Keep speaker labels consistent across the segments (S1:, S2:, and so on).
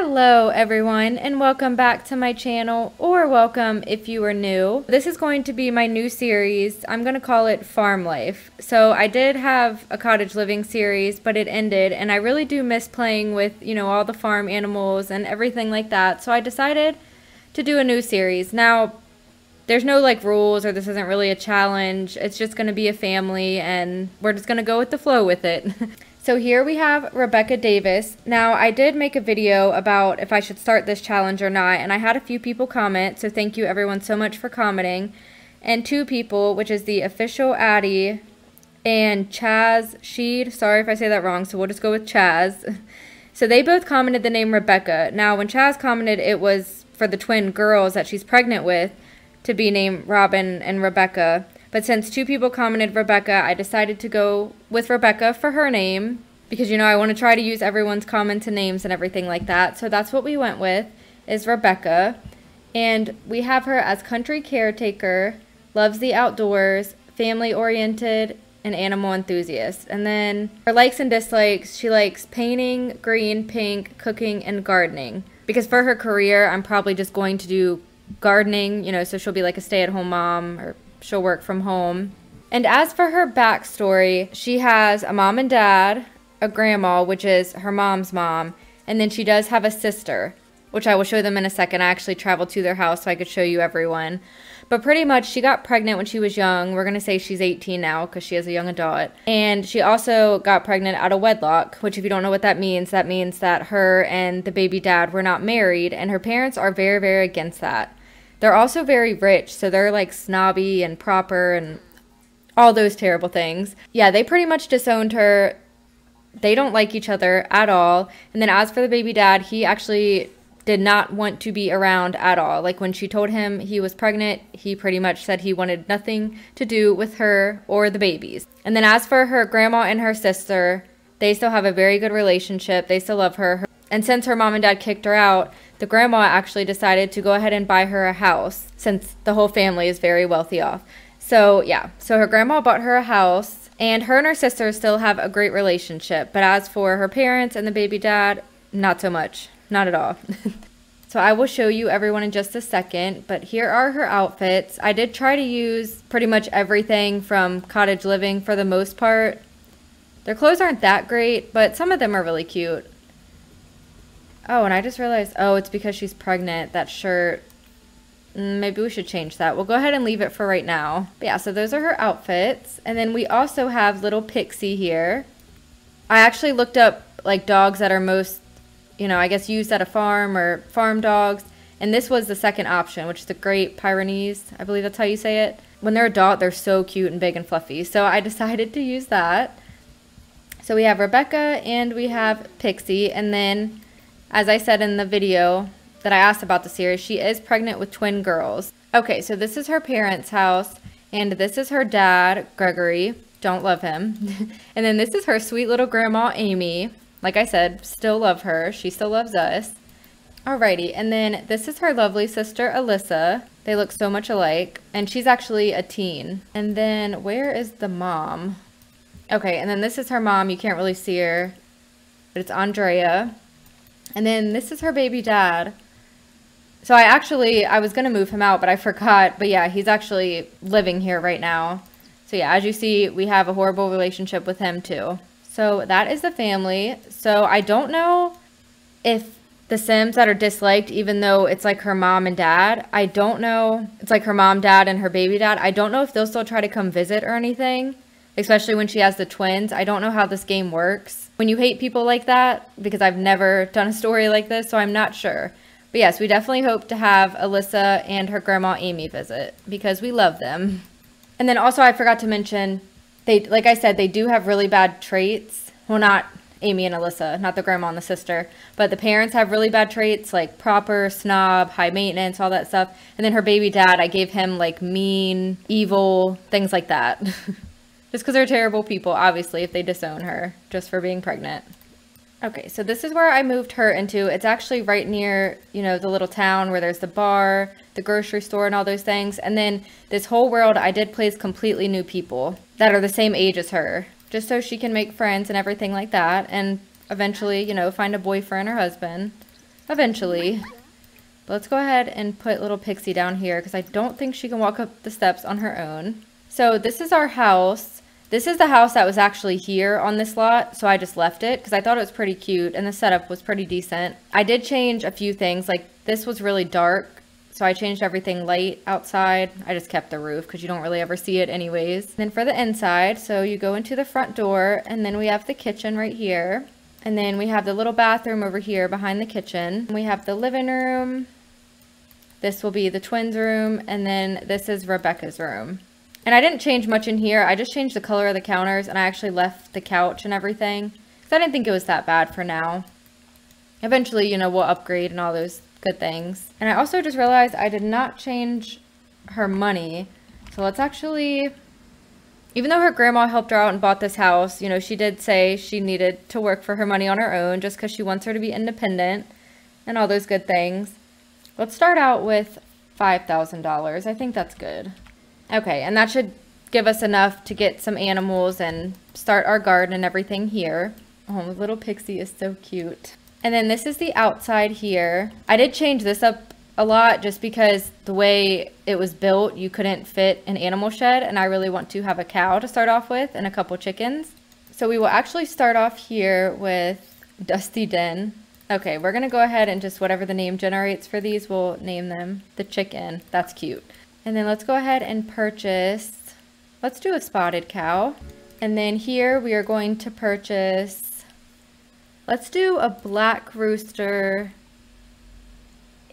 S1: Hello everyone and welcome back to my channel or welcome if you are new. This is going to be my new series. I'm going to call it Farm Life. So I did have a cottage living series but it ended and I really do miss playing with you know all the farm animals and everything like that. So I decided to do a new series. Now there's no like rules or this isn't really a challenge. It's just going to be a family and we're just going to go with the flow with it. So here we have Rebecca Davis. Now, I did make a video about if I should start this challenge or not, and I had a few people comment, so thank you everyone so much for commenting. And two people, which is the official Addie and Chaz Sheed. Sorry if I say that wrong, so we'll just go with Chaz. So they both commented the name Rebecca. Now, when Chaz commented, it was for the twin girls that she's pregnant with to be named Robin and Rebecca. But since two people commented Rebecca, I decided to go with Rebecca for her name because you know I want to try to use everyone's comments and names and everything like that. So that's what we went with is Rebecca. And we have her as country caretaker, loves the outdoors, family oriented, and animal enthusiast. And then her likes and dislikes, she likes painting, green, pink, cooking, and gardening. Because for her career, I'm probably just going to do gardening, you know, so she'll be like a stay at home mom or she'll work from home. And as for her backstory, she has a mom and dad, a grandma, which is her mom's mom, and then she does have a sister, which I will show them in a second. I actually traveled to their house so I could show you everyone. But pretty much, she got pregnant when she was young. We're going to say she's 18 now because she is a young adult. And she also got pregnant out of wedlock, which, if you don't know what that means, that means that her and the baby dad were not married. And her parents are very, very against that. They're also very rich, so they're like snobby and proper and all those terrible things. Yeah, they pretty much disowned her. They don't like each other at all. And then as for the baby dad, he actually did not want to be around at all. Like when she told him he was pregnant, he pretty much said he wanted nothing to do with her or the babies. And then as for her grandma and her sister, they still have a very good relationship. They still love her. And since her mom and dad kicked her out, the grandma actually decided to go ahead and buy her a house since the whole family is very wealthy off. So, yeah, so her grandma bought her a house, and her and her sister still have a great relationship. But as for her parents and the baby dad, not so much. Not at all. so, I will show you everyone in just a second, but here are her outfits. I did try to use pretty much everything from cottage living for the most part. Their clothes aren't that great, but some of them are really cute. Oh, and I just realized, oh, it's because she's pregnant. That shirt, mm, maybe we should change that. We'll go ahead and leave it for right now. But yeah, so those are her outfits. And then we also have little Pixie here. I actually looked up like dogs that are most, you know, I guess used at a farm or farm dogs. And this was the second option, which is the Great Pyrenees. I believe that's how you say it. When they're adult, they're so cute and big and fluffy. So I decided to use that. So we have Rebecca and we have Pixie. And then as I said in the video that I asked about the series, she is pregnant with twin girls. Okay, so this is her parents' house, and this is her dad, Gregory. Don't love him. and then this is her sweet little grandma, Amy. Like I said, still love her. She still loves us. Alrighty, and then this is her lovely sister, Alyssa. They look so much alike, and she's actually a teen. And then where is the mom? Okay, and then this is her mom. You can't really see her, but it's Andrea. And then this is her baby dad. So I actually, I was going to move him out, but I forgot. But yeah, he's actually living here right now. So yeah, as you see, we have a horrible relationship with him too. So that is the family. So I don't know if the Sims that are disliked, even though it's like her mom and dad, I don't know. It's like her mom, dad, and her baby dad. I don't know if they'll still try to come visit or anything, especially when she has the twins. I don't know how this game works when you hate people like that because I've never done a story like this, so I'm not sure. But yes, we definitely hope to have Alyssa and her grandma Amy visit because we love them. And then also I forgot to mention they like I said they do have really bad traits. Well, not Amy and Alyssa, not the grandma and the sister, but the parents have really bad traits like proper, snob, high maintenance, all that stuff. And then her baby dad, I gave him like mean, evil, things like that. Just because they're terrible people, obviously, if they disown her just for being pregnant. Okay, so this is where I moved her into. It's actually right near, you know, the little town where there's the bar, the grocery store, and all those things. And then this whole world, I did place completely new people that are the same age as her, just so she can make friends and everything like that. And eventually, you know, find a boyfriend or husband. eventually. But let's go ahead and put little Pixie down here because I don't think she can walk up the steps on her own. So this is our house. This is the house that was actually here on this lot, so I just left it because I thought it was pretty cute and the setup was pretty decent. I did change a few things, like this was really dark, so I changed everything light outside. I just kept the roof because you don't really ever see it anyways. Then for the inside, so you go into the front door and then we have the kitchen right here. And then we have the little bathroom over here behind the kitchen. We have the living room. This will be the twins room. And then this is Rebecca's room. And I didn't change much in here. I just changed the color of the counters and I actually left the couch and everything. Because I didn't think it was that bad for now. Eventually, you know, we'll upgrade and all those good things. And I also just realized I did not change her money. So let's actually, even though her grandma helped her out and bought this house, you know, she did say she needed to work for her money on her own just because she wants her to be independent and all those good things. Let's start out with $5,000. I think that's good. Okay, and that should give us enough to get some animals and start our garden and everything here. Oh, little pixie is so cute. And then this is the outside here. I did change this up a lot just because the way it was built, you couldn't fit an animal shed and I really want to have a cow to start off with and a couple chickens. So we will actually start off here with Dusty Den. Okay, we're gonna go ahead and just whatever the name generates for these, we'll name them the chicken. That's cute. And then let's go ahead and purchase, let's do a spotted cow. And then here we are going to purchase, let's do a black rooster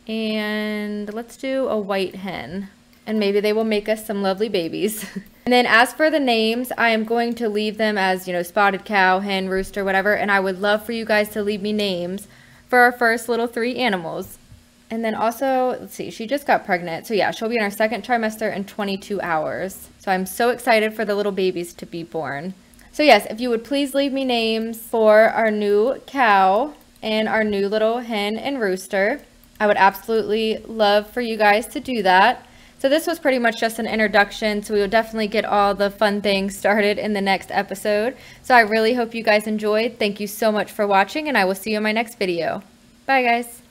S1: and let's do a white hen. And maybe they will make us some lovely babies. and then as for the names, I am going to leave them as, you know, spotted cow, hen, rooster, whatever. And I would love for you guys to leave me names for our first little three animals. And then also, let's see, she just got pregnant. So yeah, she'll be in her second trimester in 22 hours. So I'm so excited for the little babies to be born. So yes, if you would please leave me names for our new cow and our new little hen and rooster. I would absolutely love for you guys to do that. So this was pretty much just an introduction, so we will definitely get all the fun things started in the next episode. So I really hope you guys enjoyed. Thank you so much for watching, and I will see you in my next video. Bye, guys.